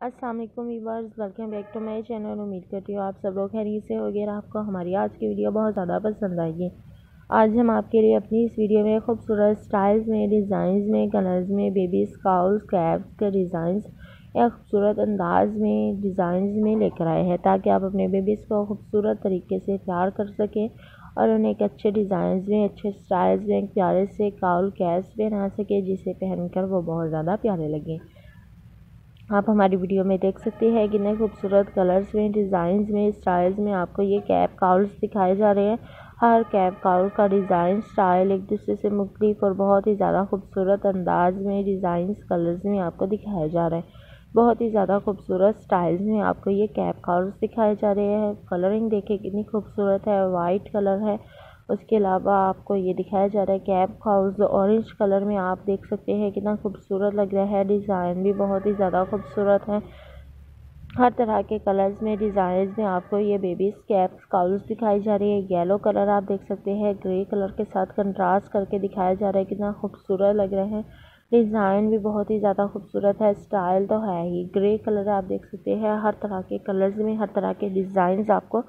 Aslam viewers welcome back to my channel उम्मीद करती हूँ आप सब लोग खैरियत से होगे आपको हमारी आज की वीडियो बहुत ज़्यादा पसंद आएगी। आज हम आपके लिए अपनी इस वीडियो में खूबसूरत स्टाइल्स में डिज़ाइंस में कलर्स में बेबी स्काउल्स कैप्स के डिज़ाइंस या खूबसूरत अंदाज में डिज़ाइंस में लेकर आए हैं ताकि आप अपने बेबीज़ को खूबसूरत तरीके से तैयार कर सकें और उन्हें एक अच्छे डिज़ाइन में, अच्छे स्टाइल्स में प्यारे से काउल कैप्स पहना सके जिसे पहनकर वो बहुत ज़्यादा प्यारे लगें। आप हमारी वीडियो में देख सकते हैं कितने खूबसूरत कलर्स में, डिज़ाइंस में, स्टाइल्स में आपको ये कैप काउल्स दिखाए जा रहे हैं। हर कैप काउल का डिज़ाइन, स्टाइल एक दूसरे से मुख्तलिफ़ और बहुत ही ज़्यादा खूबसूरत अंदाज में, डिज़ाइंस, कलर्स में आपको दिखाए जा रहे हैं। बहुत ही ज़्यादा खूबसूरत स्टाइल्स में आपको ये कैप काउल्स दिखाए जा रहे हैं। कलरिंग देखे कितनी खूबसूरत है, वाइट कलर है। उसके अलावा आपको ये दिखाया जा रहा है कैप हाउस ऑरेंज कलर में आप देख सकते हैं कितना खूबसूरत लग रहा है। डिज़ाइन भी बहुत ही ज़्यादा खूबसूरत है। हर तरह के कलर्स में डिज़ाइन में आपको ये बेबीज कैप्स काउल्स दिखाई जा रही है। येलो कलर आप देख सकते हैं। ग्रे कलर के साथ कंट्रास्ट करके दिखाया जा रहा है कितना खूबसूरत लग रहे हैं। डिज़ाइन भी बहुत ही ज़्यादा खूबसूरत है। स्टाइल तो है ही। ग्रे कलर आप देख सकते हैं। हर तरह के कलर्स में, हर तरह के डिज़ाइन आपको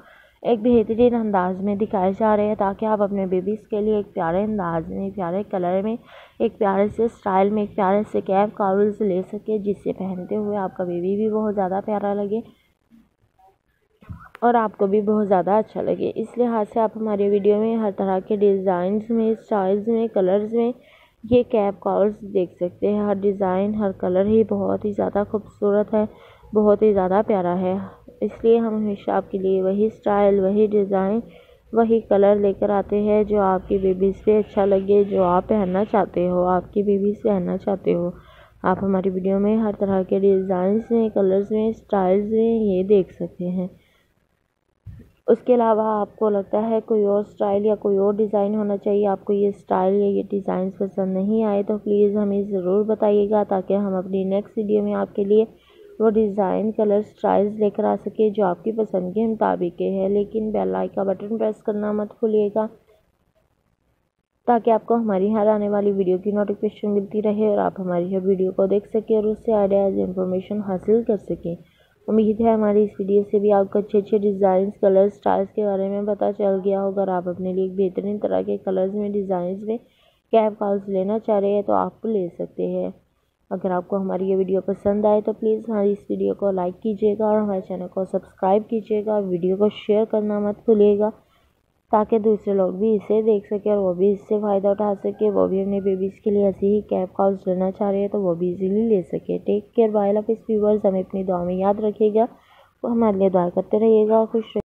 एक बेहतरीन अंदाज में दिखाए जा रहे हैं ताकि आप अपने बेबीज़ के लिए एक प्यारे अंदाज में प्यारे कलर में, एक प्यारे से स्टाइल में, एक प्यारे से कैप काउल्स ले सके, जिससे पहनते हुए आपका बेबी भी बहुत ज़्यादा प्यारा लगे और आपको भी बहुत ज़्यादा अच्छा लगे। इस लिहाज से आप हमारे वीडियो में हर तरह के डिज़ाइंस में स्टाइल्स में कलर्स में ये कैप काउल्स देख सकते हैं। हर डिज़ाइन हर कलर ही बहुत ही ज़्यादा खूबसूरत है, बहुत ही ज़्यादा प्यारा है। इसलिए हम हमेशा आपके लिए वही स्टाइल, वही डिज़ाइन, वही कलर लेकर आते हैं जो आपकी बेबीज़ पे अच्छा लगे, जो आप पहनना चाहते हो, आपकी बेबीज़ पहनना चाहते हो। आप हमारी वीडियो में हर तरह के डिज़ाइंस में कलर्स में स्टाइल्स में ये देख सकते हैं। उसके अलावा आपको लगता है कोई और स्टाइल या कोई और डिज़ाइन होना चाहिए, आपको ये स्टाइल या ये डिज़ाइन पसंद नहीं आए तो प्लीज़ हमें ज़रूर बताइएगा ताकि हम अपनी नेक्स्ट वीडियो में आपके लिए वो डिज़ाइन, कलर, स्टाइल्स लेकर आ सके, जो आपकी पसंद के मुताबिक है। लेकिन बेल आई का बटन प्रेस करना मत भूलिएगा, ताकि आपको हमारी हर आने वाली वीडियो की नोटिफिकेशन मिलती रहे और आप हमारी हर वीडियो को देख सकें और उससे आइडियाज़ इंफॉर्मेशन हासिल कर सकें। उम्मीद है हमारी इस वीडियो से भी आपको अच्छे अच्छे डिज़ाइन कलर स्टाइल्स के बारे में पता चल गया होगा और आप अपने लिए बेहतरीन तरह के कलर्स में डिज़ाइन में कैप काउल्स लेना चाह रहे हैं तो आप ले सकते हैं। अगर आपको हमारी ये वीडियो पसंद आए तो प्लीज़ हमारी इस वीडियो को लाइक कीजिएगा और हमारे चैनल को सब्सक्राइब कीजिएगा और वीडियो को शेयर करना मत भूलिएगा, ताकि दूसरे लोग भी इसे देख सकें और वो भी इससे फ़ायदा उठा सके। वो भी अपने बेबीज़ के लिए ऐसी ही कैब कॉल्स लेना चाह रहे हैं तो वो भी इजीली ले सके। टेक केयर बाय लव इस व्यूवर्स हमें अपनी दुआ में याद रखिएगा। हमारे लिए दुआ करते रहिएगा खुश